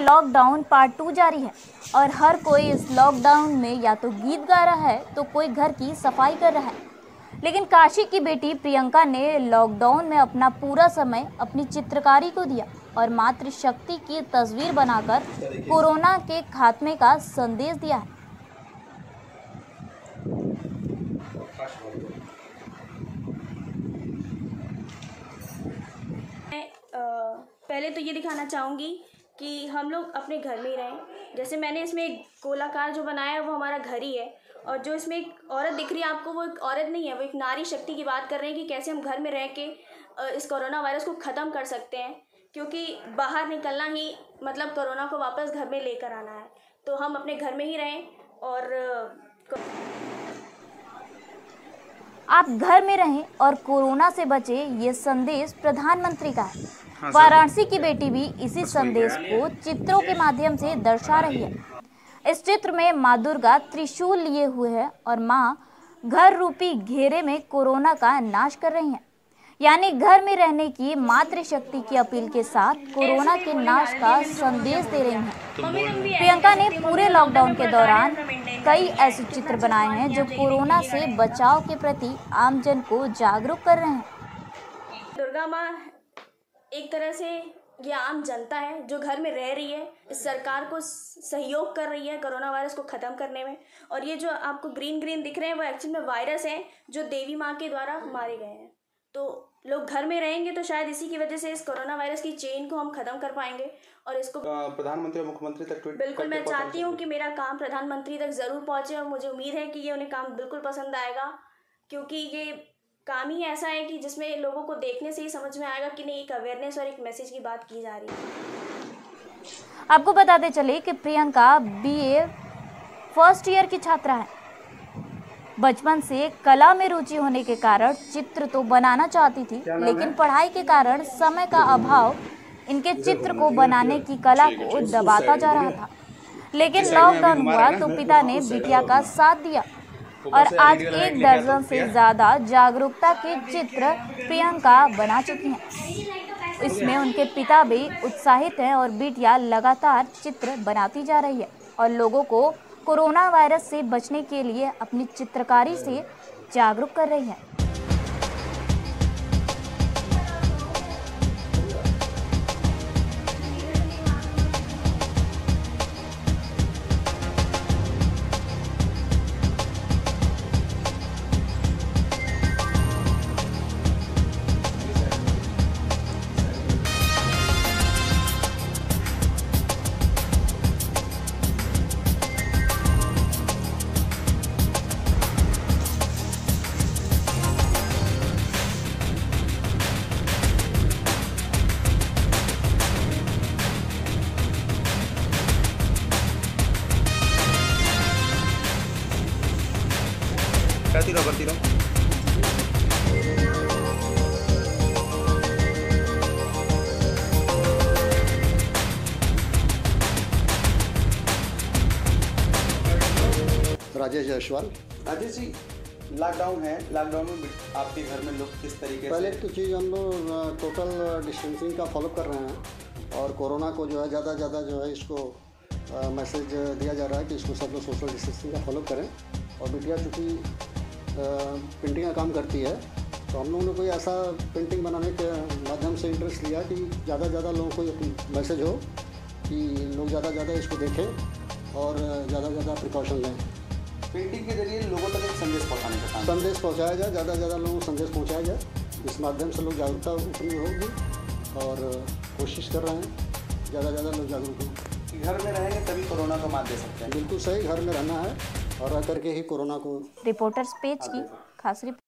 Lockdown part two जारी है। और हर कोई इस लॉकडाउन में या तो गीत गा रहा है तो कोई घर की सफ़ाई कर रहा है। लेकिन काशी की बेटी प्रियंका ने लॉकडाउन में अपना पूरा समय अपनी चित्रकारी को दिया और मातृशक्ति की तस्वीर बनाकर कोरोना के खात्मे का संदेश दिया है। पहले तो ये दिखाना चाहूँगी कि हम लोग अपने घर में ही रहें। जैसे मैंने इसमें एक गोलाकार जो बनाया है, वो हमारा घर ही है। और जो इसमें एक औरत दिख रही है आपको, वो एक औरत नहीं है, वो एक नारी शक्ति की बात कर रहे हैं कि कैसे हम घर में रह के इस कोरोना वायरस को ख़त्म कर सकते हैं। क्योंकि बाहर निकलना ही मतलब कोरोना को वापस घर में लेकर आना है। तो हम अपने घर में ही रहें और आप घर में रहें और कोरोना से बचे, ये संदेश प्रधानमंत्री का है। वाराणसी की बेटी भी इसी संदेश को चित्रों के माध्यम से दर्शा रही है। इस चित्र में माँ दुर्गा त्रिशूल लिए हुए है और माँ घर रूपी घेरे में कोरोना का नाश कर रही हैं। यानी घर में रहने की मातृशक्ति की अपील के साथ कोरोना के नाश का संदेश दे रही हैं। प्रियंका ने पूरे लॉकडाउन के दौरान कई ऐसे चित्र बनाए हैं जो कोरोना से बचाव के प्रति आमजन को जागरूक कर रहे हैं। दुर्गा माँ एक तरह से ये आम जनता है जो घर में रह रही है इस सरकार को सहयोग कर रही है कोरोना वायरस को ख़त्म करने में। और ये जो आपको ग्रीन ग्रीन दिख रहे हैं वो एक्चुअल में वायरस हैं जो देवी माँ के द्वारा मारे गए हैं। तो लोग घर में रहेंगे तो शायद इसी की वजह से इस कोरोना वायरस की चेन को हम ख़त्म कर पाएँगे और इसको प्रधानमंत्री और मुख्यमंत्री तक ट्वीट बिल्कुल मैं चाहती हूँ कि मेरा काम प्रधानमंत्री तक ज़रूर पहुँचे और मुझे उम्मीद है कि ये उन्हें काम बिल्कुल पसंद आएगा क्योंकि ये काम ही ऐसा है कि जिसमें लोगों को देखने से ही समझ में आएगा कि नहीं एक अवेयरनेस और एक मैसेज की बात की जा रही है। आपको बताते चले कि प्रियंका बीए फ़र्स्ट ईयर की छात्रा है। बचपन से कला में रुचि होने के कारण चित्र तो बनाना चाहती थी लेकिन पढ़ाई के कारण समय का अभाव इनके चित्र को बनाने की कला को दबाता जा रहा था। लेकिन लॉकडाउन हुआ तो पिता ने बिटिया का साथ दिया। और आज एक दर्जन से ज़्यादा जागरूकता के चित्र प्रियंका बना चुकी हैं। इसमें उनके पिता भी उत्साहित हैं और बिटिया लगातार चित्र बनाती जा रही है और लोगों को कोरोना वायरस से बचने के लिए अपनी चित्रकारी से जागरूक कर रही है। करती रहो करती रहो राजेश जायसवाल राजेश जी लॉकडाउन है। लॉकडाउन में आपके घर में लोग किस तरीके से पहले तो चीज़ हम लोग टोटल डिस्टेंसिंग का फॉलो कर रहे हैं और कोरोना को जो है ज़्यादा ज़्यादा जो है इसको मैसेज दिया जा रहा है कि इसको सब लोग सोशल डिस्टेंसिंग का फॉलो करें। और बिटिया चूँकि पेंटिंग का काम करती है। तो हम लोगों ने कोई ऐसा पेंटिंग बनाने के माध्यम से इंटरेस्ट लिया कि ज़्यादा से ज़्यादा लोगों को मैसेज हो कि लोग ज़्यादा से ज़्यादा इसको देखें और ज़्यादा से ज़्यादा प्रिकॉशन लें। पेंटिंग के ज़रिए लोगों तक एक संदेश पहुँचाने का काम। संदेश पहुँचाया जाए ज़्यादा से ज़्यादा लोगों को संदेश पहुँचाया जाए। इस माध्यम से लोग जागरूकता उत्पन्न होगी और कोशिश कर रहे हैं ज़्यादा से ज़्यादा लोग जागरूक हों। घर में रहेंगे तभी कोरोना को मात दे सकते हैं। बिल्कुल सही घर में रहना है। और रह करके ही कोरोना को रिपोर्टर्स पेज की खास रिपोर्ट